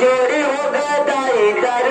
चोरी वाई दर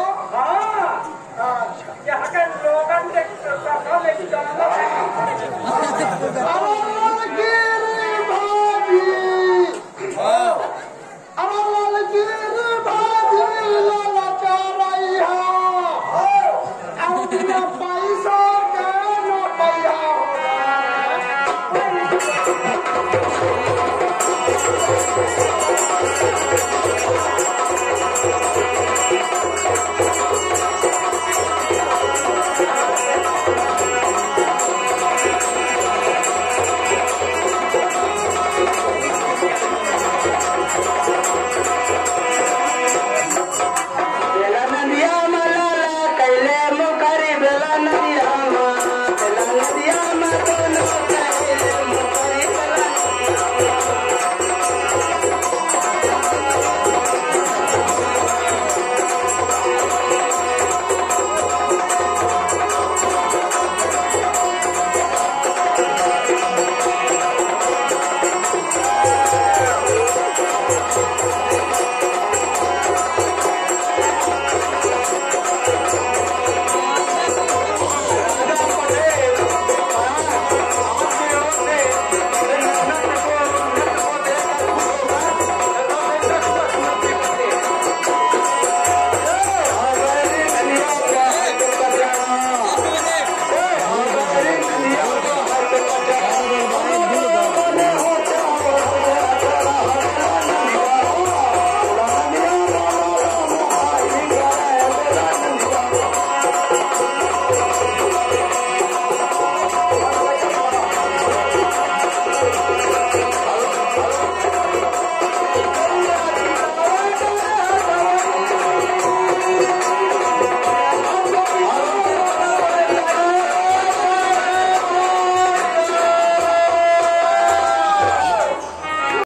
Thank you.